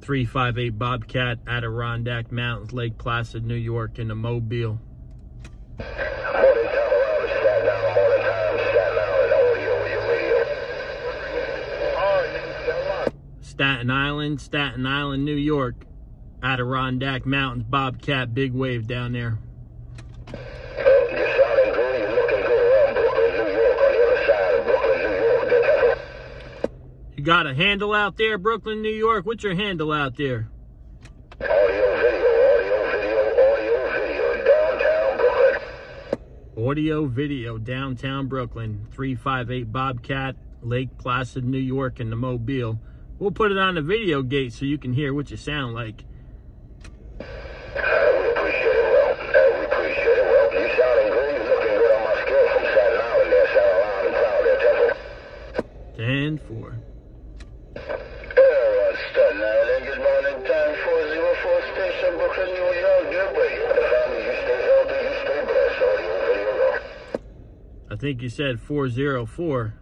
358 Bobcat, Adirondack Mountains, Lake Placid, New York, in the Mobile. Staten Island, Staten Island, New York, Adirondack Mountains, Bobcat, big wave down there. Oh, you're sounding good, you're looking good around Brooklyn, New York, on the other side of Brooklyn, New York. That's You got a handle out there, Brooklyn, New York? What's your handle out there? audio, video, audio, video, audio, video, downtown Brooklyn. Audio video downtown Brooklyn, 358 Bobcat, Lake Placid, New York, in the Mobile. We'll put it on the video gate so you can hear what you sound like. Uh, we appreciate it, well. Uh, we appreciate it, well. You sounding good, you're looking good on my scale from Staten Island there, sounding loud and proud there, Temple. 10 4. Air on Staten Island, good morning, time 404 station, Brooklyn, New York, good way. The family, you stay healthy, you stay blessed, audio, video, well. I think you said 404.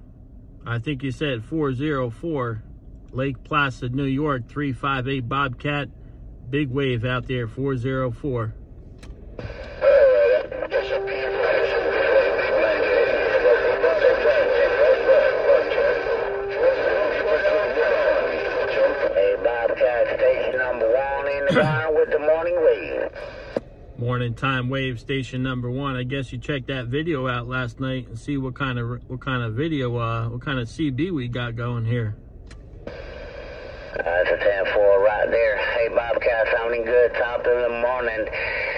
I think you said 404. Lake Placid, New York, 358 Bobcat. Big wave out there, 404. Morning time wave station number one. I guess you checked that video out last night and see what kind of what kind of video, uh, what kind of CB we got going here. That's a 10-4 right there. Hey, Bobcat sounding good. Top of the morning.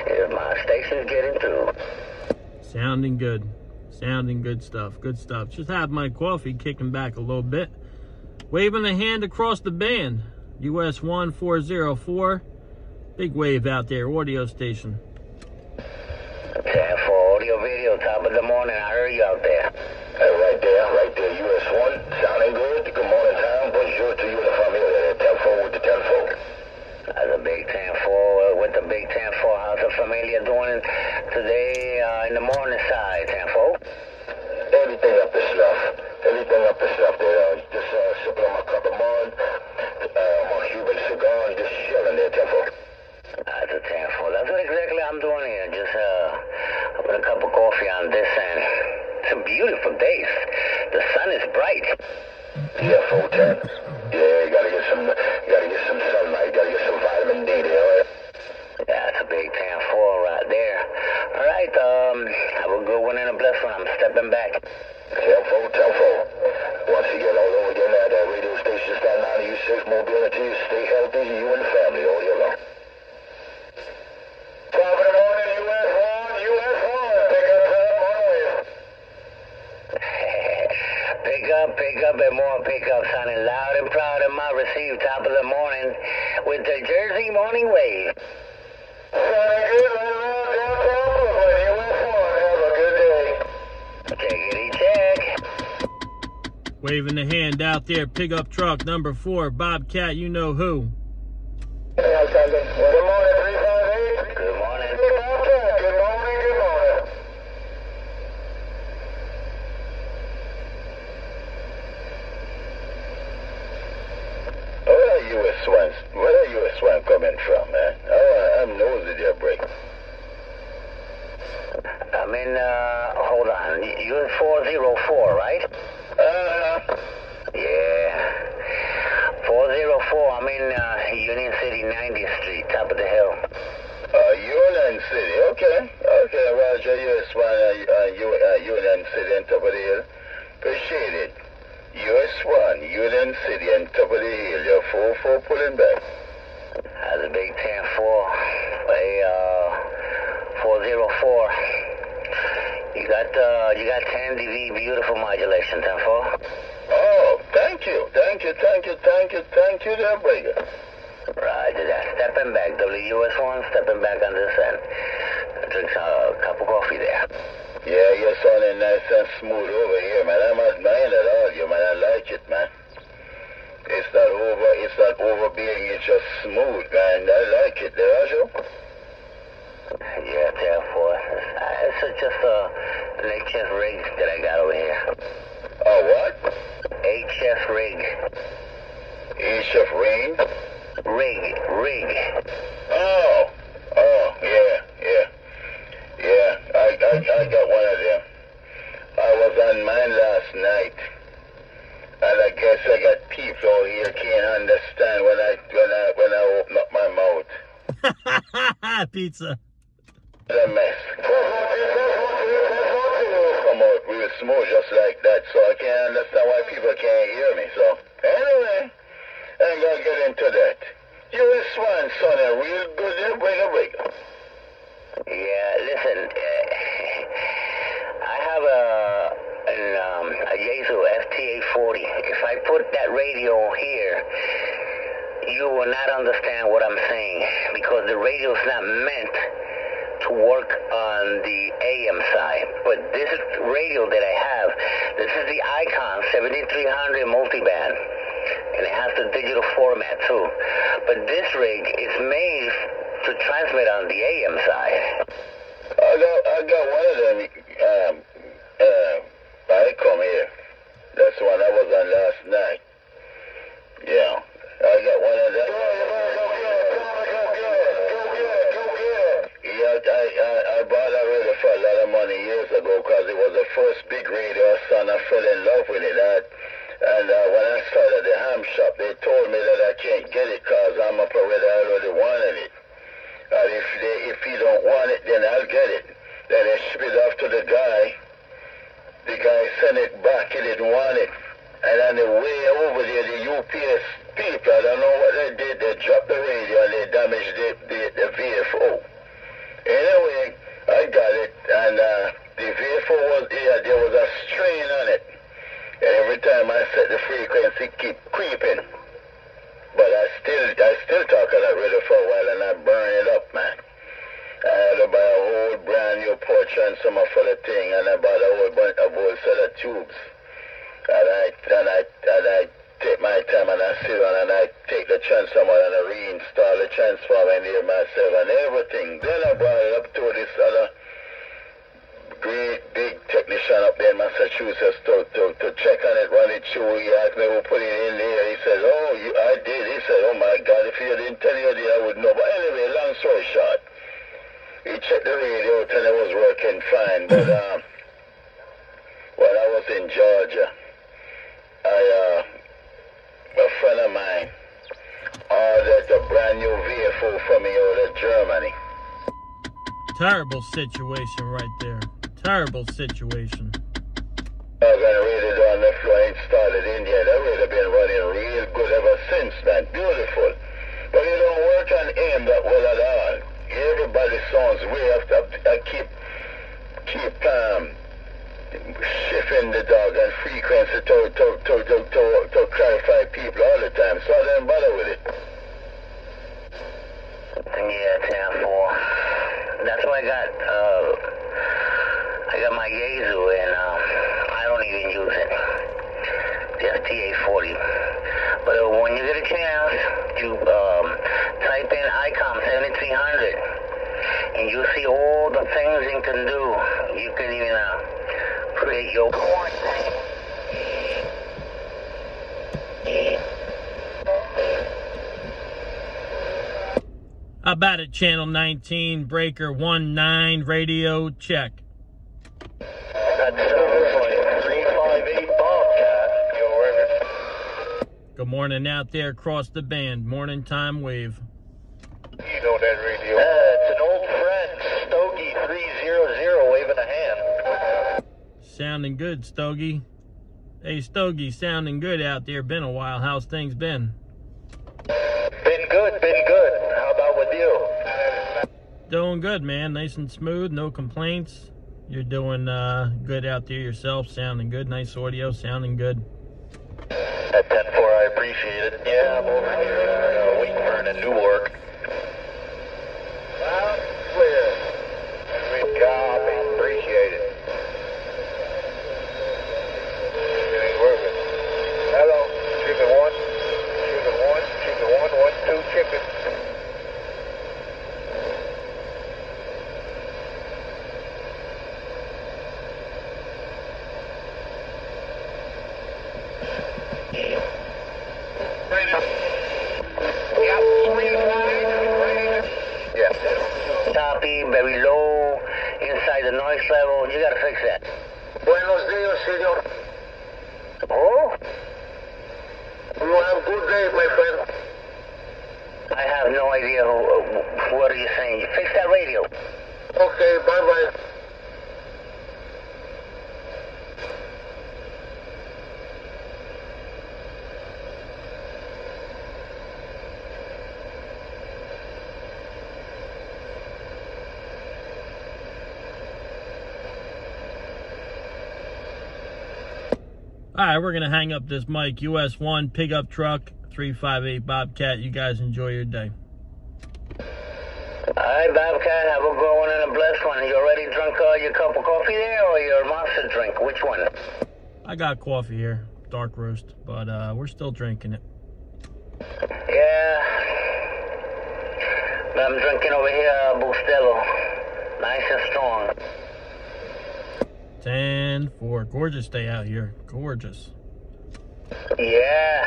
Is my station getting through? Sounding good. Sounding good stuff. Good stuff. Just have my coffee kicking back a little bit. Waving a hand across the band. US 1404. Big wave out there. Audio station. 10-4 audio video. Top of the morning. I heard you out there. Hey, right there. Right there. US 1. Sounding good. Good morning time. Bonjour to you and the family. 10-4 with the 10-4. That's a big 10-4 uh, with the big 10-4. How's the familia doing today uh, in the morning side, 10-4? Everything up the snuff. Everything up the snuff there. 10-4, 10-4. Once again, all over again at that radio station, you safe mobility, stay healthy, you and the family all year long. Top of the morning, US 1, US 1. Pick up that morning Pick up, pick up, and more pick up, sounding loud and proud in my receive top of the morning with the Jersey Morning Wave. Waving the hand out there. Pickup truck number four. Bobcat, you know who. Good morning, 358. Good morning. Good morning, good morning. Where are you a swamp? Where are you a swamp coming from, man? Oh, I'm nosy there, break. I'm in, uh, hold on. You're 404, right? Uh, yeah. 404, I'm in, uh, Union City, 90th Street, top of the hill. Uh, Union City, okay. Okay, Roger, US 1, uh, uh, U- uh, Union City on top of the hill. Appreciate it. US 1, Union City and top of the hill. You're 4-4 pulling back. That's a big 10-4. Hey, uh, 404. You got, uh, you got 10 dB beautiful modulation, 10-4. Thank you, thank you, thank you, thank you, there, Brigger. Roger that. Stepping back, WS1, stepping back on this end. Drink a cup of coffee there. Yeah, you're sounding nice and smooth over here, man. I'm admiring it all, you, man. I like it, man. It's not over, it's not over being, it's just smooth, man. I like it, there, Roger. Yeah, therefore, it's, it's just a, HF rig that I got over here. Oh, what? HF rig. HF ring? Rig, rig. Oh, oh, yeah, yeah, yeah. I, I, I got one of them. I was on mine last night, and I guess I got people out here can't understand when I when I when I open up my mouth. Pizza. It's a mess. Come out real smooth just like that, so I can't understand why people can't hear me. So anyway, I ain't gonna get into that. You and Swan sounding real good there, break a break. Yeah, listen. Uh, I have a an, um, a Yaesu FT-840. If I put that radio here, you will not understand what I'm saying because the radio's not meant to work on the AM side. But this radio that I have, this is the ICOM 7300 multiband, and it has the digital format too. But this rig is made to transmit on the AM side. I got, I got one of them. Um, first big radio I and I fell in love with it. I, and uh, when I started the ham shop, they told me that I can't get it because I'm already, I already wanted it. And if they, if he don't want it, then I'll get it. Then they ship it off to the guy. The guy sent it back. He didn't want it. And on the way over there, the UPS people, I don't know what they did. They dropped the radio and they damaged the, the, the VFO. Anyway, I got it. And uh, the VFO was, yeah, there was a strain on it. And every time I set the frequency, keep creeping. But I still, I still talk on that radio for a while and I burn it up, man. I had to buy a whole brand new porch transformer for the thing, and I bought a whole bunch, a whole set of tubes. And I, and I, and I take my time and I sit on and I take the transformer and I reinstall the transformer in there myself and everything. Then I brought it up to this other great big technician up there in Massachusetts to, to, to check on it, run it through. He asked me who put it in there. He said, oh, you, I did. He said, oh my God, if you didn't tell you, I would know. But anyway, long story short, checked the radio and it was working fine. But um, when I was in Georgia, I uh, a friend of mine ordered a brand new vehicle for me out of Germany. Terrible situation right there. Terrible situation. I was gonna read it on the floor it in there. That would have been running real good ever since, man. Beautiful. But it don't work on AM that well at Everybody sounds way after I keep keep um shifting the dog and frequency to to to to to, to clarify people all the time. So I didn't bother with it. Yeah, ten four. That's why I got uh I got my Yaesu and um I don't even use it. The FTA forty. But uh, when you get a chance, you um type in ICOM seventy three hundred and you see all the things you can do. You can even uh, create your How about it, Channel 19, Breaker 19, radio check. That's three five eight Bobcat. Your. Good morning out there across the band. Morning time wave. You know that radio. Sounding good, Stogie. Hey, Stogie, sounding good out there. Been a while. How's things been? Been good, been good. How about with you? Doing good, man. Nice and smooth. No complaints. You're doing uh, good out there yourself. Sounding good. Nice audio. Sounding good. At 10 4, I appreciate it. Yeah, I'm over here uh, for an Newark. inside the noise level. You gotta fix that. Buenos dias, senor. Oh? You have a good day, my friend. I have no idea who, uh, what are you saying. Fix that radio. Okay, bye-bye. All right, we're going to hang up this mic. US 1 pickup truck, 358 Bobcat. You guys enjoy your day. All right, Bobcat, have a good one and a blessed one. You already drunk uh, your cup of coffee there or your monster drink? Which one? I got coffee here, dark roast, but uh, we're still drinking it. Yeah. I'm drinking over here uh, Bustelo. Nice and strong. 10 4. Gorgeous day out here. Gorgeous. Yeah.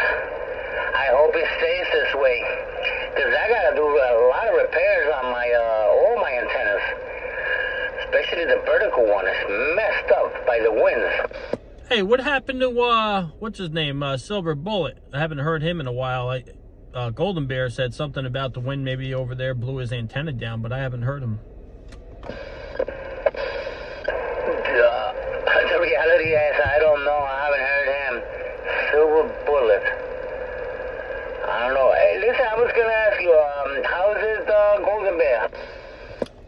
I hope it stays this way. Because I got to do a lot of repairs on my, uh, all my antennas. Especially the vertical one. It's messed up by the winds. Hey, what happened to, uh, what's his name? Uh, Silver Bullet. I haven't heard him in a while. I, uh, Golden Bear said something about the wind maybe over there blew his antenna down, but I haven't heard him. Uh, the reality is, I don't know. I haven't heard him. Silver Bullet. I don't know. Hey, listen, I was going to ask you, um, how's his uh, Golden Bear?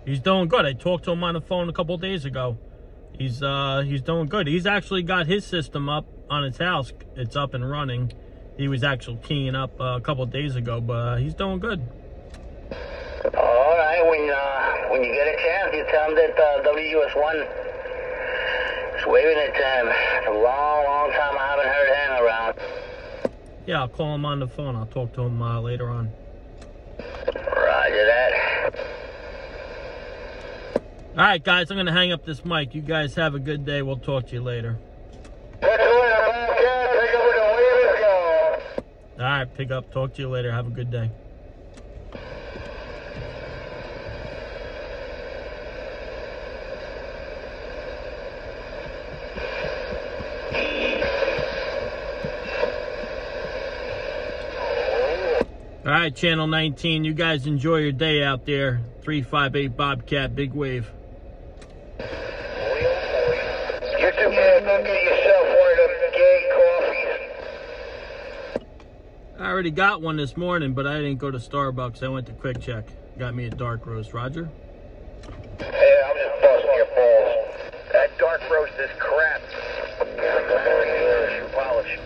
He's doing good. I talked to him on the phone a couple days ago. He's uh he's doing good. He's actually got his system up on his house. It's up and running. He was actually keying up uh, a couple days ago, but uh, he's doing good. All right, when uh, when you get a chance, you tell him that uh, WUS1 is waving to him. It's a long, long time I haven't heard him around. Yeah, I'll call him on the phone. I'll talk to him uh, later on. Roger that. All right, guys, I'm gonna hang up this mic. You guys have a good day. We'll talk to you later. All right, pick up. Talk to you later. Have a good day. All right, Channel 19, you guys enjoy your day out there. 358 Bobcat, big wave. You two guys go get yourself one of them gay coffees. I already got one this morning, but I didn't go to Starbucks. I went to QuickChek. Got me a dark roast. Roger? Hey, I'm just busting your balls. That dark roast is crap. Polish.